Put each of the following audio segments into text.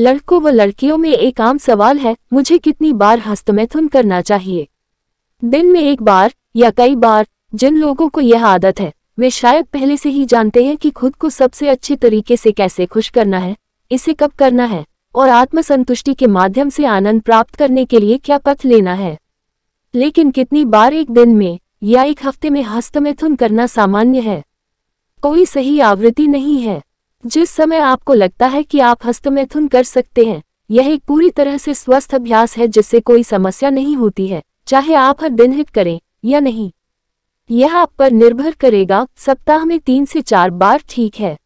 लड़कों व लड़कियों में एक आम सवाल है, मुझे कितनी बार हस्तमैथुन करना चाहिए? दिन में एक बार, या कई बार, जिन लोगों को यह आदत है, वे शायद पहले से ही जानते हैं कि खुद को सबसे अच्छे तरीके से कैसे खुश करना है, इसे कब करना है, और आत्मसंतुष्टि के माध्यम से आनंद प्राप्त करने के लिए क्या पथ लेना है? लेकिन कितनी बार एक दिन में, या एक हफ़्ते में हस्तमैथुन करना सामान्य है? कोई सही आवृत्ति नहीं है। जिस समय आपको लगता है कि आप हस्तमैथुन कर सकते हैं, यह एक पूरी तरह से स्वस्थ अभ्यास है जिससे कोई समस्या नहीं होती है, चाहे आप हर दिन हित करें या नहीं। यह आप पर निर्भर करेगा, सप्ताह में तीन से चार बार ठीक है।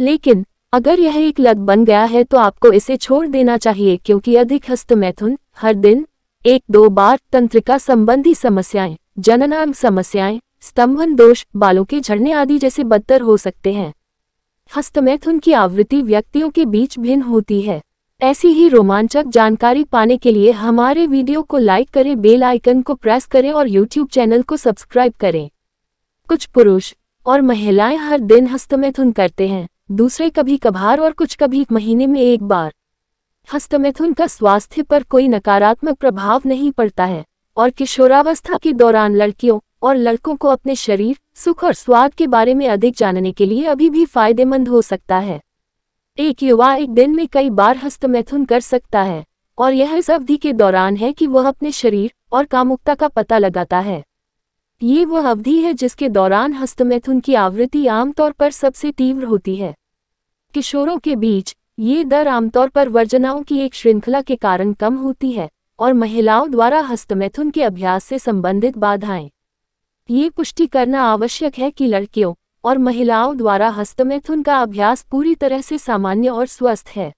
लेकिन, अगर यह एक लत बन गया है तो आपको इसे छोड़ देना चाहिए क्योंकि अधिक हस्तमैथुन, हर दिन, एक दो बार तंत्रिका संबंधी समस्याएँ, जननांग समस्याएँ, स्तंभन दोष, बालों के झड़ने आदि जैसे बदतर हो सकते हैं। हस्तमैथुन की आवृत्ति व्यक्तियों के बीच भिन्न होती है, ऐसी ही रोमांचक जानकारी पाने के लिए हमारे वीडियो को लाइक करें, बेल आइकन को प्रेस करें और यूट्यूब चैनल को सब्सक्राइब करें। कुछ पुरुष और महिलाएँ हर दिन हस्तमैथुन करते हैं, दूसरे कभी कभार और कुछ कभी महीने में एक बार। हस्तमैथुन का स्वास्थ्य पर कोई नकारात्मक प्रभाव नहीं पड़ता है, और किशोरावस्था के दौरान लड़कियों और लड़कों को अपने शरीर, सुख और स्वाद के बारे में अधिक जानने के लिए अभी भी फ़ायदेमंद हो सकता है। एक युवा एक दिन में कई बार हस्तमैथुन कर सकता है, और यह इस अवधि के दौरान है कि वह अपने शरीर और कामुकता का पता लगाता है। ये वह अवधि है जिसके दौरान हस्तमैथुन की आवृत्ति आमतौर पर सबसे तीव्र होती है। किशोरों के बीच, ये दर आमतौर पर वर्जनाओं की एक श्रृंखला के कारण कम होती है, और महिलाओं द्वारा हस्तमैथुन के अभ्यास से संबंधित बाधाएँ। ये पुष्टि करना आवश्यक है कि लड़कियों और महिलाओं द्वारा हस्तमैथुन का अभ्यास पूरी तरह से सामान्य और स्वस्थ है।